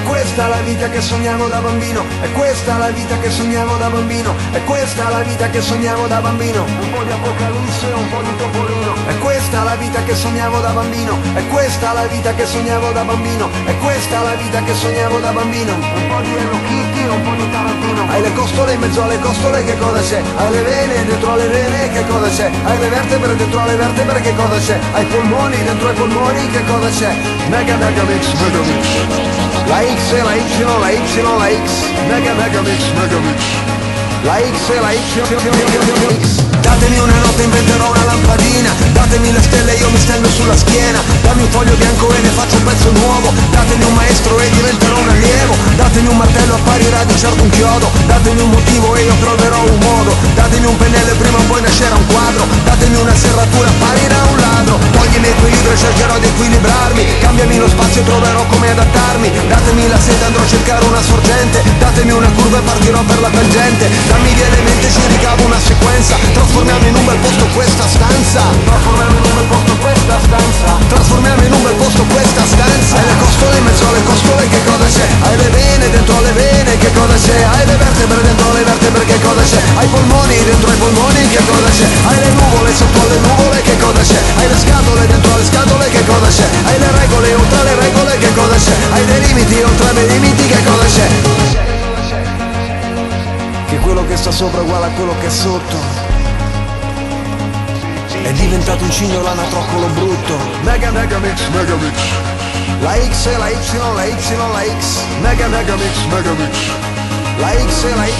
questa la vita che sognavo da bambino È questa la vita che sognavo da bambino È questa la vita che sognavo da bambino Un po' di apocalisse e un po' di topolino È questa la vita che sognavo da bambino È questa la vita che sognavo da bambino È questa la vita che sognavo da bambino Un po' di Hello e un po' di Tarantino Hai le costole in mezzo alle costole che cosa c'è? Hai le vene dentro le vene che cosa c'è? Hai le vertebre dentro le vertebre che cosa c'è? Hai i polmoni dentro i polmoni che cosa c'è? Mega mega mix mega mix La X e la Y, la Y, la X Mega mega mix mega mix. La X e la Y, Datemi un pennello e prima o poi nascerà un quadro. Datemi una serratura apparirà un ladro. Toglimi equilibrio e cercherò di equilibrarmi. Cambiami lo spazio e troverò come adattarmi. Datemi la sete andrò a cercare una sorgente. Datemi una curva e partirò per la tangente. Dammi gli elementi ci ricavo una sequenza. Trasformiamo in un bel posto questa stanza. Trasformiamo in un limiti oltre dei limiti che cosa c'è? Che quello che sta sopra è uguale a quello che è sotto. È diventato un cigno l'anatroccolo brutto. Mega mega mix, mega mix. La X e la Y, la Y, la X. Mega mega mix, mega mix. La X e la Y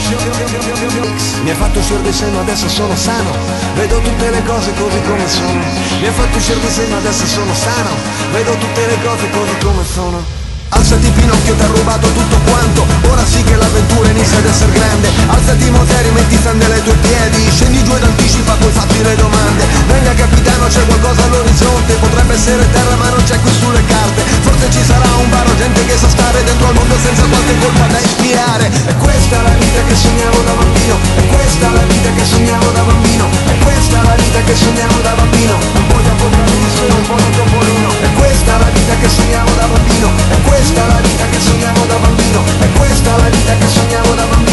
Mi ha fatto uscire di seno, adesso sono sano. Vedo tutte le cose così come sono. Mi ha fatto uscire di seno, adesso sono sano. Vedo tutte le cose così come sono Alzati Pinocchio ti ha rubato tutto quanto. Ora sì che l'avventura inizia ad essere grande. Alzati Moteri metti sandale le tue piedi. Scendi giù ed anticipa poi fatti le domande. Venga capitano c'è qualcosa all'orizzonte. Potrebbe essere terra ma non c'è qui sulle carte. Forse ci sarà un baro gente che sa stare Dentro al mondo senza qualche colpa da espiare E questa la vita che sognavo da bambino. E questa la vita che sognavo da bambino. E questa la vita che sognavo da bambino. Un po' di apocalisse un po' di topolino. E questa la vita che sognavo da bambino. cuesta la vita che sognavo da bambino, è questa la vita che sognavo da bambino.